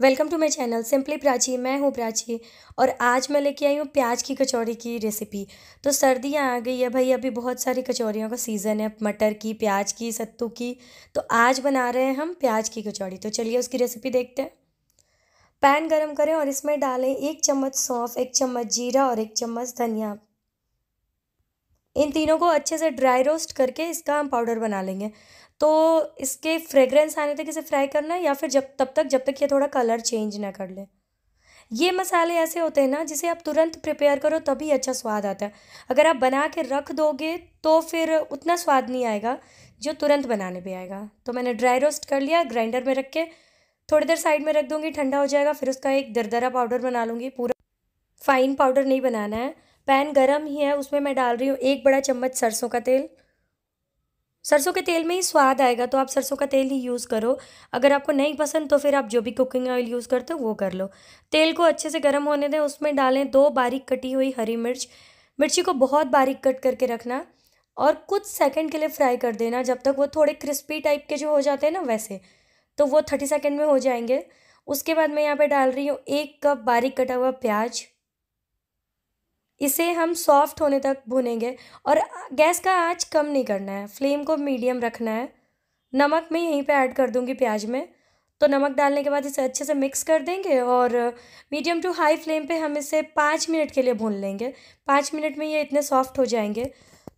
Welcome to my channel simply Prachi मैं हूँ प्राची और आज मैं लेके आई हूँ प्याज की कचौड़ी की रेसिपी तो सर्दियाँ आ गई है भाई, अभी बहुत सारी कचौड़ियों का सीज़न है, मटर की, प्याज की, सत्तू की। तो आज बना रहे हैं हम प्याज की कचौड़ी। तो चलिए उसकी रेसिपी देखते हैं। पैन गरम करें और इसमें डालें एक चम्मच सौंफ, एक चम्मच जीरा और एक चम्मच धनिया। इन तीनों को अच्छे से ड्राई रोस्ट करके इसका हम पाउडर बना लेंगे। तो इसके फ्रेगरेंस आने तक इसे फ्राई करना है या फिर जब, तब तक, जब तक ये थोड़ा कलर चेंज ना कर ले। ये मसाले ऐसे होते हैं ना, जिसे आप तुरंत प्रिपेयर करो तभी अच्छा स्वाद आता है। अगर आप बना के रख दोगे तो फिर उतना स्वाद नहीं आएगा जो तुरंत बनाने पे आएगा। तो मैंने ड्राई रोस्ट कर लिया ग्राइंडर में रख के थोड़ी देर साइड में रख दूँगी, ठंडा हो जाएगा, फिर उसका एक दरदरा पाउडर बना लूँगी, पूरा फाइन पाउडर नहीं बनाना है। पैन गरम ही है, उसमें मैं डाल रही हूँ एक बड़ा चम्मच सरसों का तेल। सरसों के तेल में ही स्वाद आएगा तो आप सरसों का तेल ही यूज़ करो। अगर आपको नहीं पसंद तो फिर आप जो भी कुकिंग ऑयल यूज़ करते हो, वो कर लो। तेल को अच्छे से गर्म होने दें, उसमें डालें दो बारीक कटी हुई हरी मिर्च। मिर्ची को बहुत बारीक कट करके रखना और कुछ सेकंड के लिए फ्राई कर देना, जब तक वो थोड़े क्रिस्पी टाइप के जो हो जाते हैं ना, वैसे तो वो थर्टी सेकेंड में हो जाएँगे। उसके बाद मैं यहाँ पे डाल रही हूँ एक कप बारीक कटा हुआ प्याज। इसे हम सॉफ्ट होने तक भुनेंगे और गैस का आँच कम नहीं करना है। फ्लेम को मीडियम रखना है। नमक मैं यहीं पे ऐड कर दूँगी प्याज में। तो नमक डालने के बाद इसे अच्छे से मिक्स कर देंगे और मीडियम टू हाई फ्लेम पे हम इसे पाँच मिनट के लिए भून लेंगे। पाँच मिनट में ये इतने सॉफ्ट हो जाएँगे।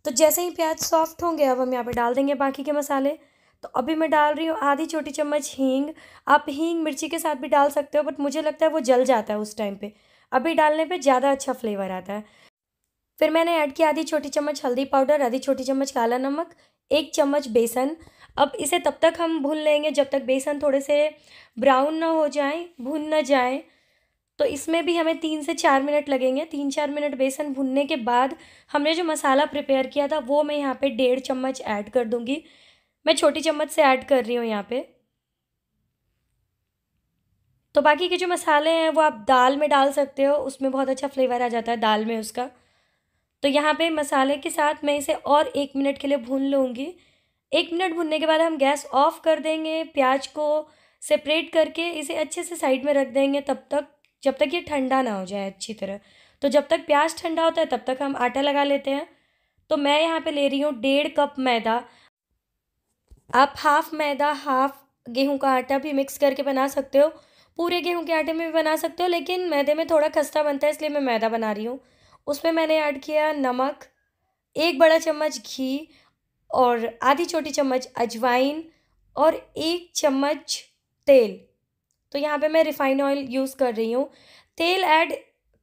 तो जैसे ही प्याज सॉफ्ट होंगे, अब हम यहाँ पे डाल देंगे बाकी के मसाले। तो अभी मैं डाल रही हूँ आधी छोटी चम्मच हींग। आप हींग मिर्ची के साथ भी डाल सकते हो, बट मुझे लगता है वो जल जाता है उस टाइम पे। अभी डालने पे ज़्यादा अच्छा फ्लेवर आता है। फिर मैंने ऐड किया आधी छोटी चम्मच हल्दी पाउडर, आधी छोटी चम्मच काला नमक, एक चम्मच बेसन। अब इसे तब तक हम भून लेंगे जब तक बेसन थोड़े से ब्राउन ना हो जाए, भून ना जाए। तो इसमें भी हमें तीन से चार मिनट लगेंगे। तीन चार मिनट बेसन भुनने के बाद हमने जो मसाला प्रिपेयर किया था, वो मैं यहाँ पे डेढ़ चम्मच ऐड कर दूँगी। मैं छोटी चम्मच से ऐड कर रही हूँ यहाँ पे। तो बाकी के जो मसाले हैं, वो आप दाल में डाल सकते हो, उसमें बहुत अच्छा फ्लेवर आ जाता है दाल में उसका। तो यहाँ पे मसाले के साथ मैं इसे और एक मिनट के लिए भून लूँगी। एक मिनट भूनने के बाद हम गैस ऑफ़ कर देंगे, प्याज को सेपरेट करके इसे अच्छे से साइड में रख देंगे तब तक, जब तक ये ठंडा ना हो जाए अच्छी तरह। तो जब तक प्याज ठंडा होता है तब तक हम आटा लगा लेते हैं। तो मैं यहाँ पे ले रही हूँ डेढ़ कप मैदा। आप हाफ़ मैदा हाफ़ गेहूँ का आटा भी मिक्स करके बना सकते हो। पूरे गेहूँ के आटे में भी बना सकते हो, लेकिन मैदे में थोड़ा खस्ता बनता है, इसलिए मैं मैदा बना रही हूँ। उसमें मैंने ऐड किया नमक, एक बड़ा चम्मच घी और आधी छोटी चम्मच अजवाइन और एक चम्मच तेल। तो यहाँ पे मैं रिफ़ाइन ऑयल यूज़ कर रही हूँ। तेल ऐड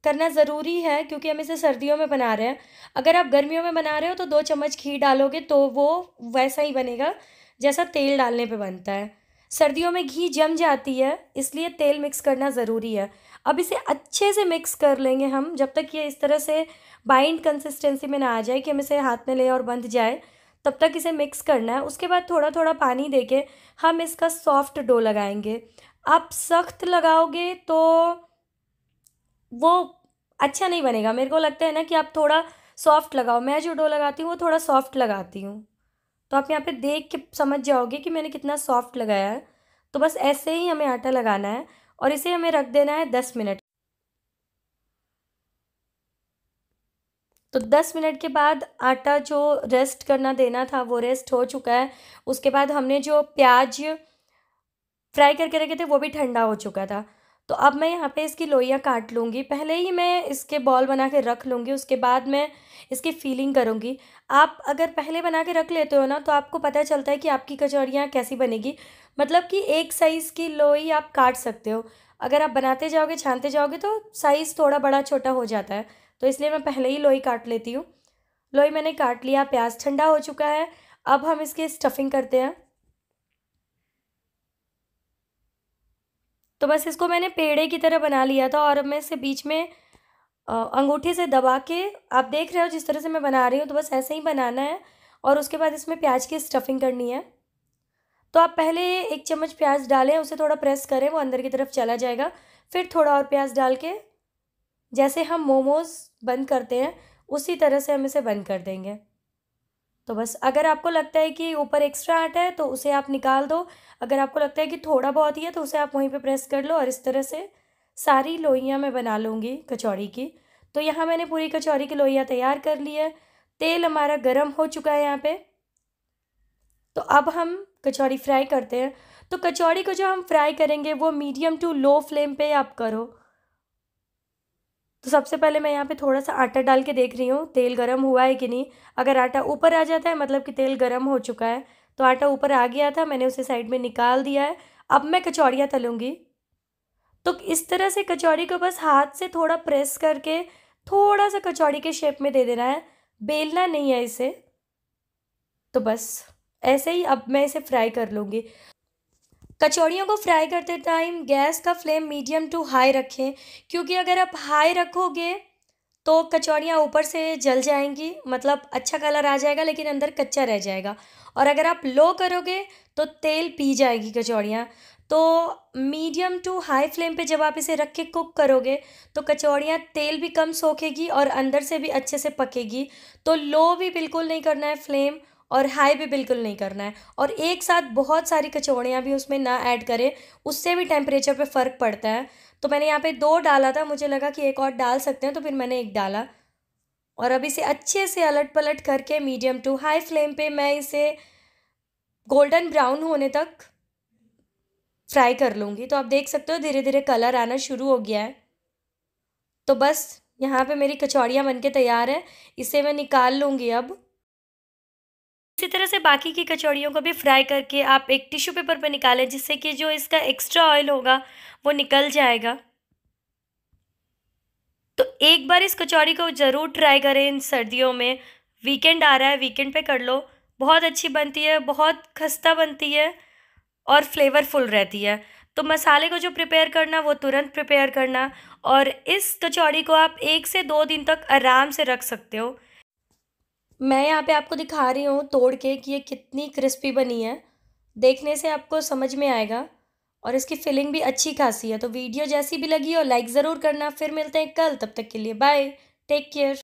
करना ज़रूरी है, क्योंकि हम इसे सर्दियों में बना रहे हैं। अगर आप गर्मियों में बना रहे हो तो दो चम्मच घी डालोगे तो वो वैसा ही बनेगा जैसा तेल डालने पे बनता है। सर्दियों में घी जम जाती है, इसलिए तेल मिक्स करना ज़रूरी है। अब इसे अच्छे से मिक्स कर लेंगे हम, जब तक ये इस तरह से बाइंड कंसिस्टेंसी में ना आ जाए कि हम इसे हाथ में ले और बंध जाए, तब तक इसे मिक्स करना है। उसके बाद थोड़ा थोड़ा पानी दे के हम इसका सॉफ्ट डो लगाएँगे। आप सख्त लगाओगे तो वो अच्छा नहीं बनेगा। मेरे को लगता है ना कि आप थोड़ा सॉफ्ट लगाओ। मैं जो डो लगाती हूँ, वो थोड़ा सॉफ्ट लगाती हूँ। तो आप यहाँ पे देख के समझ जाओगे कि मैंने कितना सॉफ्ट लगाया है। तो बस ऐसे ही हमें आटा लगाना है और इसे हमें रख देना है दस मिनट। तो दस मिनट के बाद आटा जो रेस्ट करना देना था, वो रेस्ट हो चुका है। उसके बाद हमने जो प्याज फ्राई करके रखे थे, वो भी ठंडा हो चुका था। तो अब मैं यहाँ पे इसकी लोइयाँ काट लूँगी। पहले ही मैं इसके बॉल बना के रख लूँगी, उसके बाद मैं इसकी फीलिंग करूँगी। आप अगर पहले बना के रख लेते हो ना तो आपको पता चलता है कि आपकी कचौड़ियाँ कैसी बनेगी। मतलब कि एक साइज़ की लोई आप काट सकते हो। अगर आप बनाते जाओगे, छानते जाओगे तो साइज़ थोड़ा बड़ा छोटा हो जाता है। तो इसलिए मैं पहले ही लोई काट लेती हूँ। लोई मैंने काट लिया, प्याज ठंडा हो चुका है। अब हम इसकी स्टफिंग करते हैं। तो बस इसको मैंने पेड़े की तरह बना लिया था और अब मैं इसे बीच में अंगूठे से दबा के, आप देख रहे हो जिस तरह से मैं बना रही हूँ तो बस ऐसे ही बनाना है और उसके बाद इसमें प्याज की स्टफिंग करनी है। तो आप पहले एक चम्मच प्याज डालें, उसे थोड़ा प्रेस करें, वो अंदर की तरफ़ चला जाएगा। फिर थोड़ा और प्याज डाल के, जैसे हम मोमोज़ बंद करते हैं, उसी तरह से हम इसे बंद कर देंगे। तो बस, अगर आपको लगता है कि ऊपर एक्स्ट्रा आटा है तो उसे आप निकाल दो। अगर आपको लगता है कि थोड़ा बहुत ही है तो उसे आप वहीं पे प्रेस कर लो और इस तरह से सारी लोइयाँ मैं बना लूँगी कचौड़ी की। तो यहाँ मैंने पूरी कचौड़ी की लोइयाँ तैयार कर ली है। तेल हमारा गर्म हो चुका है यहाँ पे। तो अब हम कचौड़ी फ्राई करते हैं। तो कचौड़ी को जो हम फ्राई करेंगे, वो मीडियम टू लो फ्लेम पे आप करो। तो सबसे पहले मैं यहाँ पे थोड़ा सा आटा डाल के देख रही हूँ, तेल गरम हुआ है कि नहीं? अगर आटा ऊपर आ जाता है मतलब कि तेल गरम हो चुका है तो आटा ऊपर आ गया था, मैंने उसे साइड में निकाल दिया है। अब मैं कचौड़ियाँ तलूँगी। तो इस तरह से कचौड़ी को बस हाथ से थोड़ा प्रेस करके थोड़ा सा कचौड़ी के शेप में दे देना है। बेलना नहीं है इसे। तो बस, ऐसे ही अब मैं इसे फ्राई कर लूँगी। कचौड़ियों को फ्राई करते टाइम गैस का फ्लेम मीडियम टू हाई रखें, क्योंकि अगर आप हाई रखोगे तो कचौड़ियाँ ऊपर से जल जाएँगी मतलब अच्छा कलर आ जाएगा, लेकिन अंदर कच्चा रह जाएगा। और अगर आप लो करोगे तो तेल पी जाएगी कचौड़ियाँ। तो मीडियम टू हाई फ्लेम पे जब आप इसे रख के कुक करोगे तो कचौड़ियाँ तेल भी कम सोखेगी और अंदर से भी अच्छे से पकेगी। तो लो भी बिल्कुल नहीं करना है फ्लेम और हाई भी बिल्कुल नहीं करना है। और एक साथ बहुत सारी कचौड़ियाँ भी उसमें ना ऐड करें, उससे भी टेम्परेचर पे फ़र्क पड़ता है। तो मैंने यहाँ पे दो डाला था, मुझे लगा कि एक और डाल सकते हैं तो फिर मैंने एक डाला। और अब इसे अच्छे से अलट पलट करके मीडियम टू हाई फ्लेम पे मैं इसे गोल्डन ब्राउन होने तक फ्राई कर लूँगी। तो आप देख सकते हो धीरे धीरे कलर आना शुरू हो गया है। तो बस, यहाँ पे मेरी कचौड़ियाँ बन के तैयार है। इसे मैं निकाल लूँगी अब। इसी तरह से बाकी की कचौड़ियों को भी फ्राई करके आप एक टिश्यू पेपर पर निकालें, जिससे कि जो इसका एक्स्ट्रा ऑयल होगा, वो निकल जाएगा। तो एक बार इस कचौड़ी को ज़रूर ट्राई करें इन सर्दियों में। वीकेंड आ रहा है वीकेंड पे कर लो। बहुत अच्छी बनती है, बहुत खस्ता बनती है और फ्लेवरफुल रहती है। तो मसाले को जो प्रिपेयर करना, वो तुरंत प्रिपेयर करना और इस कचौड़ी को आप एक से दो दिन तक आराम से रख सकते हो। मैं यहाँ पे आपको दिखा रही हूँ तोड़ के कि ये कितनी क्रिस्पी बनी है। देखने से आपको समझ में आएगा और इसकी फिलिंग भी अच्छी खासी है। तो वीडियो जैसी भी लगी हो लाइक ज़रूर करना। फिर मिलते हैं कल, तब तक के लिए बाय टेक केयर